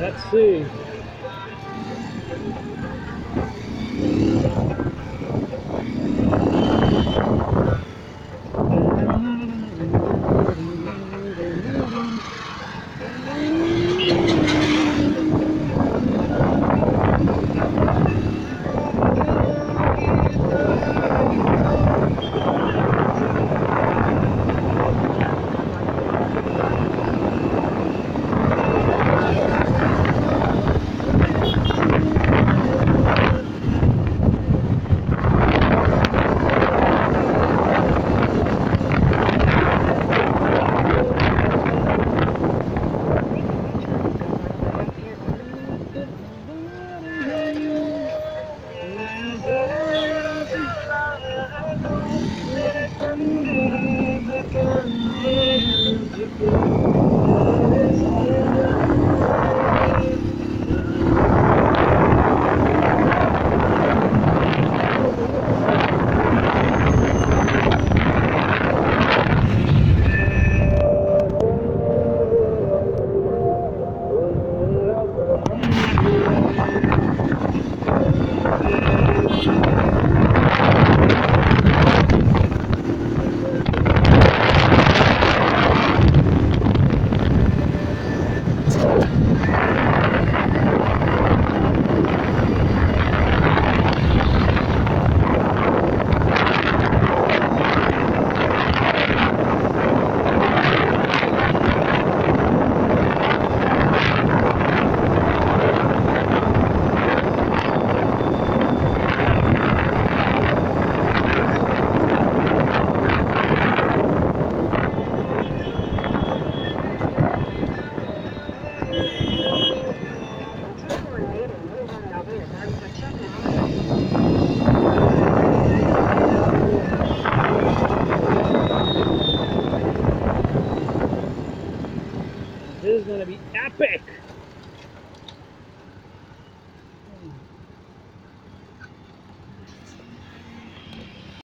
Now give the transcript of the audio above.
Let's see. Is gonna be epic.